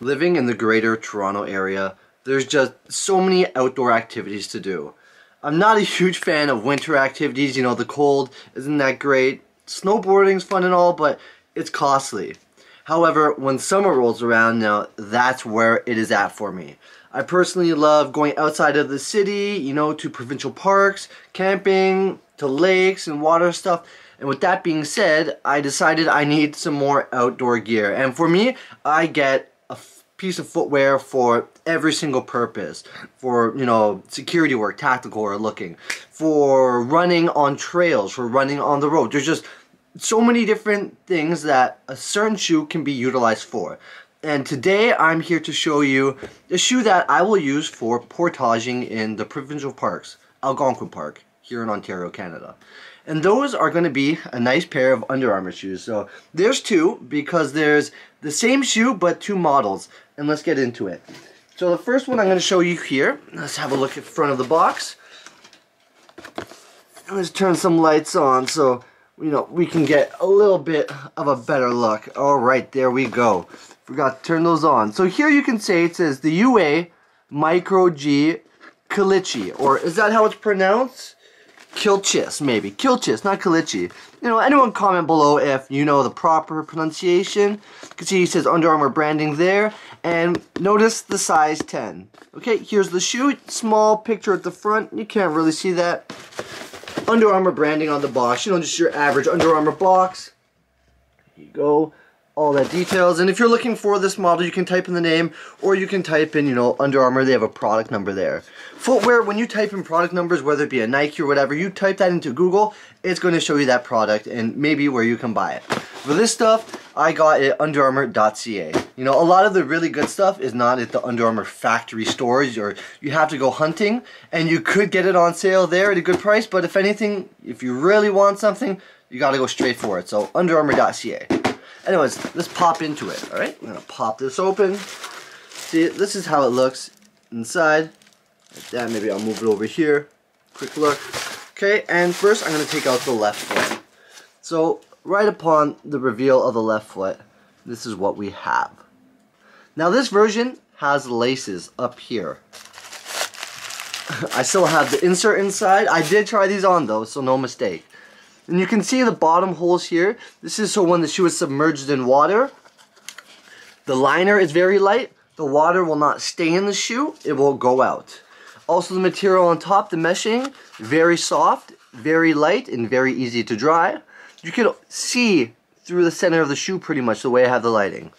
Living in the greater Toronto area, there's just so many outdoor activities to do. I'm not a huge fan of winter activities, you know, the cold isn't that great. Snowboarding's fun and all, but it's costly. However, when summer rolls around now, that's where it is at for me. I personally love going outside of the city, you know, to provincial parks, camping, to lakes and water stuff. And with that being said, I decided I need some more outdoor gear. And for me, I get piece of footwear for every single purpose. For, you know, security work, tactical or looking. For running on trails, for running on the road. There's just so many different things that a certain shoe can be utilized for. And today I'm here to show you a shoe that I will use for portaging in the provincial parks, Algonquin Park, here in Ontario, Canada. And those are going to be a nice pair of Under Armour shoes. So there's two because there's the same shoe but two models. And let's get into it. So the first one I'm going to show you here. Let's have a look at the front of the box. Let's turn some lights on so you know we can get a little bit of a better look. All right, there we go. Forgot to turn those on. So here you can say it says the UA Micro G Kalichi, or is that how it's pronounced? Kilchis, maybe. Kilchis, not Kalichi. You know, anyone comment below if you know the proper pronunciation. You can see he says Under Armour branding there. And notice the size 10. Okay, here's the shoe. Small picture at the front. You can't really see that. Under Armour branding on the box. You know, just your average Under Armour box. Here you go all that details. And if you're looking for this model, you can type in the name or you can type in, you know, Under Armour. They have a product number there. Footwear, when you type in product numbers, whether it be a Nike or whatever, you type that into Google, it's going to show you that product and maybe where you can buy it. For this stuff, I got it at underarmour.ca. You know, a lot of the really good stuff is not at the Under Armour factory stores or you have to go hunting and you could get it on sale there at a good price, but if anything, if you really want something, you got to go straight for it. So underarmour.ca. Anyways, let's pop into it, alright? I'm to pop this open. See, this is how it looks inside. Like that, maybe I'll move it over here. Quick look. Okay, and first I'm to take out the left foot. So, right upon the reveal of the left foot, this is what we have. Now this version has laces up here. I still have the insert inside. I did try these on though, so no mistake. And you can see the bottom holes here. This is so when the shoe is submerged in water, the liner is very light. The water will not stay in the shoe. It will go out. Also the material on top, the meshing, very soft, very light, and very easy to dry. You can see through the center of the shoe pretty much the way I have the lighting.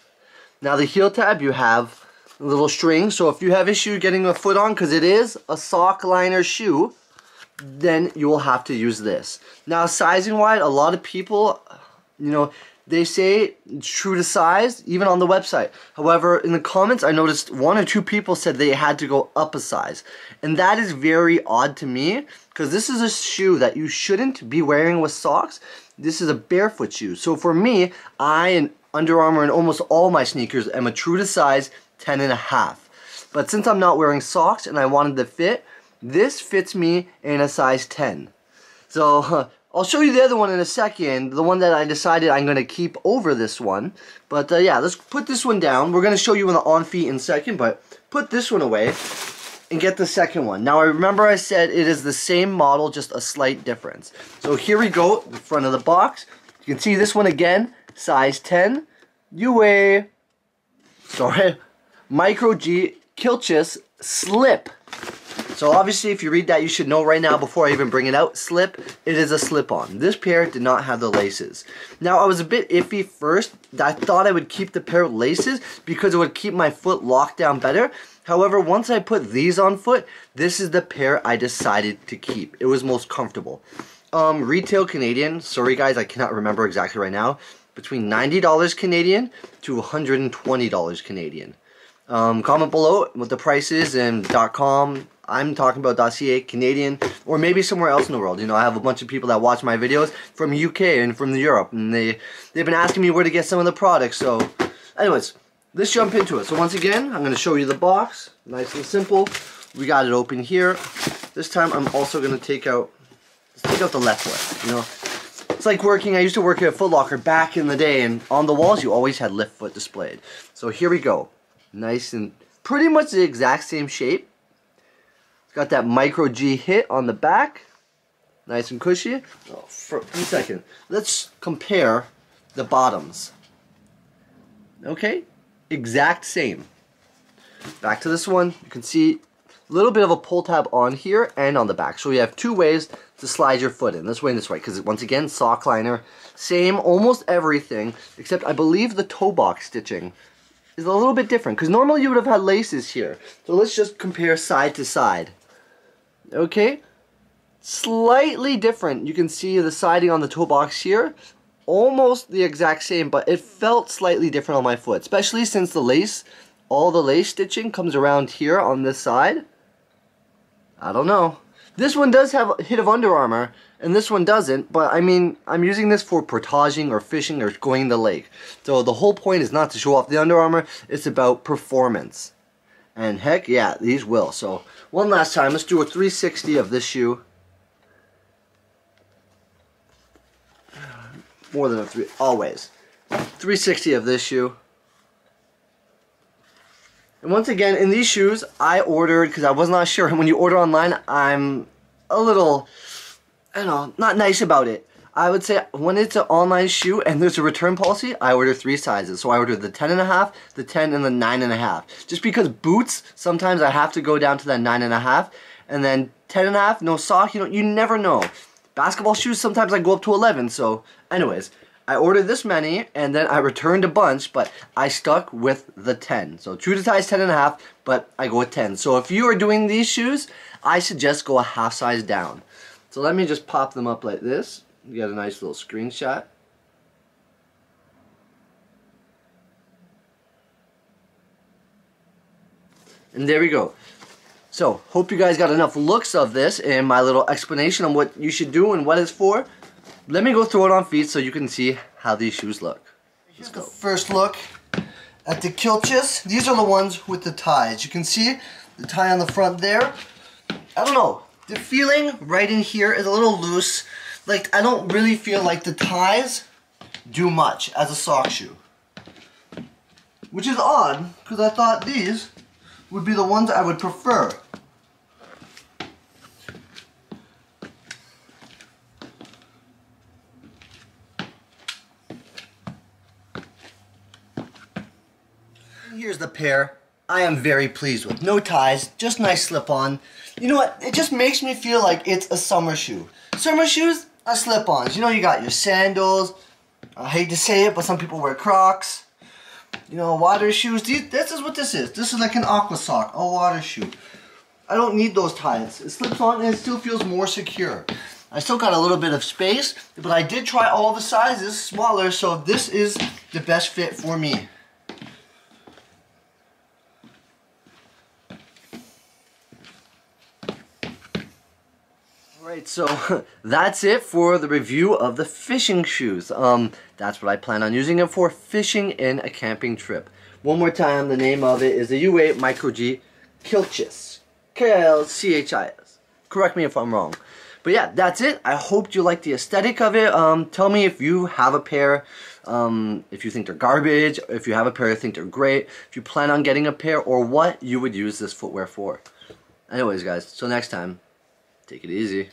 Now the heel tab, you have a little string. So if you have issue getting a foot on, because it is a sock liner shoe, then you will have to use this. Now, sizing wise, a lot of people, you know, they say true to size, even on the website. However, in the comments, I noticed one or two people said they had to go up a size. And that is very odd to me, because this is a shoe that you shouldn't be wearing with socks. This is a barefoot shoe. So for me, I and Under Armour and almost all my sneakers am a true to size 10 and a half. But since I'm not wearing socks and I wanted to fit, this fits me in a size 10. So I'll show you the other one in a second, the one that I decided I'm going to keep over this one. But uh, yeah, let's put this one down. We're going to show you in the on feet in a second, but put this one away and get the second one. Now I remember I said it is the same model, just a slight difference. So here we go, the front of the box. You can see this one again, size 10. UA, sorry, Micro G Kilchis Slip. So obviously if you read that you should know right now before I even bring it out, slip, it is a slip-on. This pair did not have the laces. Now I was a bit iffy first. I thought I would keep the pair of laces because it would keep my foot locked down better. However, once I put these on foot, this is the pair I decided to keep. It was most comfortable. Um, retail Canadian, sorry guys, I cannot remember exactly right now, between $90 Canadian to $120 Canadian. Um, comment below what the price is and .com, I'm talking about .ca, Canadian, or maybe somewhere else in the world. You know, I have a bunch of people that watch my videos from UK and from Europe, and they, they've been asking me where to get some of the products, so anyways, let's jump into it. So once again, I'm going to show you the box, nice and simple. We got it open here. This time I'm also going to take out, take out the left one, you know. It's like working, I used to work at Foot Locker back in the day, and on the walls you always had lift foot displayed. So here we go. Nice and pretty much the exact same shape. It's got that micro G hit on the back. Nice and cushy. Oh, for one second. Let's compare the bottoms. Okay, exact same. Back to this one, you can see a little bit of a pull tab on here and on the back. So you have two ways to slide your foot in, this way and this way, because once again, sock liner, same, almost everything, except I believe the toe box stitching is a little bit different, because normally you would have had laces here. So let's just compare side to side. Okay, slightly different. You can see the siding on the toe box here, almost the exact same, but it felt slightly different on my foot, especially since the lace, all the lace stitching comes around here on this side. I don't know. This one does have a hit of Under Armour, and this one doesn't, but I mean, I'm using this for portaging or fishing or going to the lake. So the whole point is not to show off the Under Armour, it's about performance. And heck, yeah, these will. So one last time, let's do a 360 of this shoe. More than a three, always. 360 of this shoe. And once again, in these shoes, I ordered, because I was not sure, and when you order online, I'm a little, I don't know, not nice about it. I would say when it's an online shoe and there's a return policy, I order three sizes. So I ordered the 10 and a half, the 10, and the nine and a half. Just because boots, sometimes I have to go down to that nine and a half, and then 10 and a half, no sock, you know, you never know. Basketball shoes, sometimes I go up to 11, so anyways. I ordered this many, and then I returned a bunch, but I stuck with the 10. So true to size 10 and a half, but I go with 10. So if you are doing these shoes, I suggest go a half size down. So let me just pop them up like this. You got a nice little screenshot. And there we go. So, hope you guys got enough looks of this and my little explanation on what you should do and what it's for. Let me go throw it on feet so you can see how these shoes look. Let's go. First look at the Kilchis. These are the ones with the ties. You can see the tie on the front there. I don't know. The feeling right in here is a little loose. Like, I don't really feel like the ties do much as a sock shoe. Which is odd, because I thought these would be the ones I would prefer. Here's the pair I am very pleased with. No ties, just nice slip-on. You know what? It just makes me feel like it's a summer shoe. Summer shoes are slip-ons. You know, you got your sandals. I hate to say it, but some people wear Crocs. You know, water shoes. These, this is what this is. This is like an aqua sock, a water shoe. I don't need those ties. It slips on and it still feels more secure. I still got a little bit of space, but I did try all the sizes smaller, so this is the best fit for me. Alright, so that's it for the review of the fishing shoes. Um, that's what I plan on using it for, fishing in a camping trip. One more time, the name of it is the UA Micro G Kilchis. K-L-C-H-I-S. Correct me if I'm wrong. But yeah, that's it. I hope you like the aesthetic of it. Um, tell me if you have a pair, um, if you think they're garbage, if you have a pair you think they're great, if you plan on getting a pair, or what you would use this footwear for. Anyways, guys, till next time, take it easy.